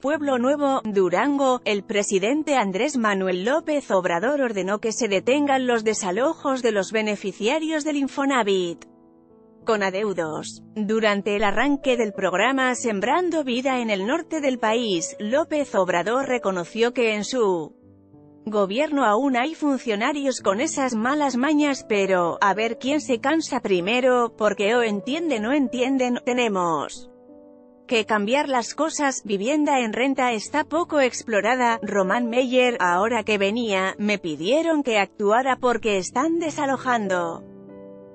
Pueblo Nuevo, Durango, el presidente Andrés Manuel López Obrador ordenó que se detengan los desalojos de los beneficiarios del Infonavit con adeudos. Durante el arranque del programa Sembrando Vida en el norte del país, López Obrador reconoció que en su gobierno aún hay funcionarios con esas malas mañas pero, a ver quién se cansa primero, porque o entienden o entienden, tenemos que cambiar las cosas, vivienda en renta está poco explorada, Román Meyer, ahora que venía, me pidieron que actuara porque están desalojando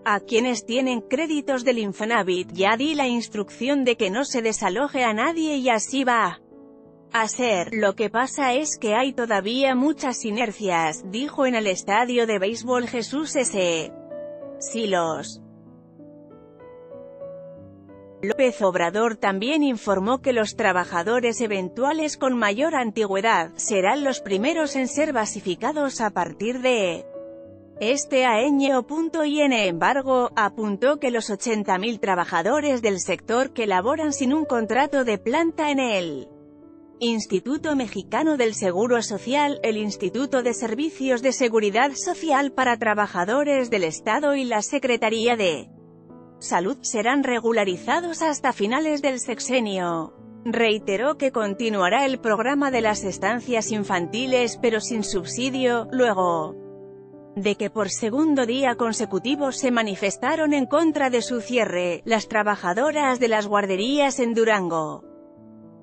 a quienes tienen créditos del Infonavit, ya di la instrucción de que no se desaloje a nadie y así va a ser. Lo que pasa es que hay todavía muchas inercias, dijo en el estadio de béisbol Jesús S. Silos. López Obrador también informó que los trabajadores eventuales con mayor antigüedad, serán los primeros en ser basificados a partir de este año. Y en embargo, apuntó que los 80.000 trabajadores del sector que laboran sin un contrato de planta en el Instituto Mexicano del Seguro Social, el Instituto de Servicios de Seguridad Social para Trabajadores del Estado y la Secretaría de Salud serán regularizados hasta finales del sexenio. Reiteró que continuará el programa de las estancias infantiles pero sin subsidio, luego de que por segundo día consecutivo se manifestaron en contra de su cierre, las trabajadoras de las guarderías en Durango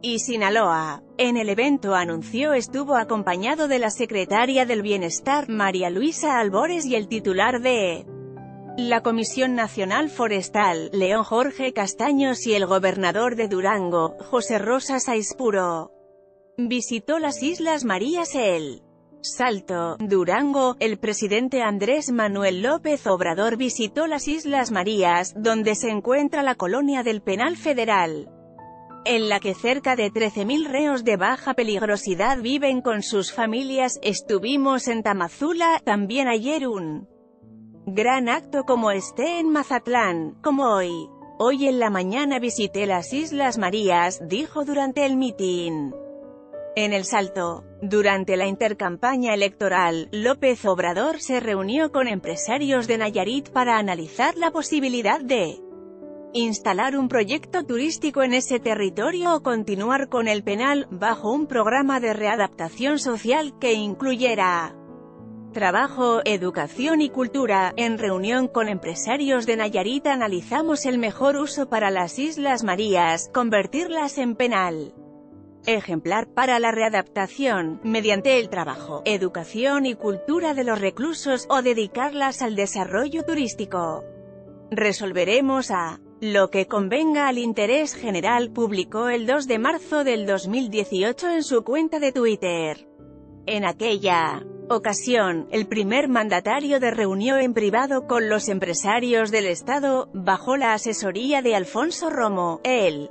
y Sinaloa. En el evento anunció estuvo acompañado de la secretaria del Bienestar, María Luisa Albores y el titular de la Comisión Nacional Forestal, León Jorge Castaños y el gobernador de Durango, José Rosa Saispuro. Visitó las Islas Marías el Salto, Durango, el presidente Andrés Manuel López Obrador visitó las Islas Marías, donde se encuentra la colonia del Penal Federal, en la que cerca de 13.000 reos de baja peligrosidad viven con sus familias. Estuvimos en Tamazula, también ayer un Gran acto como esté en Mazatlán, como hoy. Hoy en la mañana visité las Islas Marías, dijo durante el mitin. En El Salto, durante la intercampaña electoral, López Obrador se reunió con empresarios de Nayarit para analizar la posibilidad de instalar un proyecto turístico en ese territorio o continuar con el penal, bajo un programa de readaptación social que incluyera Trabajo, Educación y Cultura. En reunión con empresarios de Nayarit analizamos el mejor uso para las Islas Marías, convertirlas en penal ejemplar para la readaptación, mediante el trabajo, educación y cultura de los reclusos, o dedicarlas al desarrollo turístico. Resolveremos a lo que convenga al interés general, publicó el 2 de marzo del 2018 en su cuenta de Twitter. En aquella ocasión, el primer mandatario de reunió en privado con los empresarios del Estado, bajo la asesoría de Alfonso Romo, el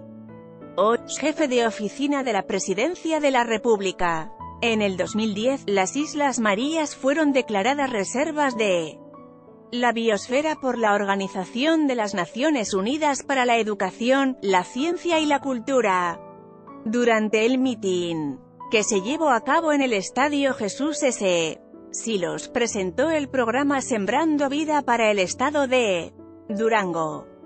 jefe de oficina de la Presidencia de la República. En el 2010, las Islas Marías fueron declaradas reservas de la biosfera por la Organización de las Naciones Unidas para la Educación, la Ciencia y la Cultura. Durante el mitin que se llevó a cabo en el Estadio Jesús S. Silos, presentó el programa Sembrando Vida para el Estado de Durango.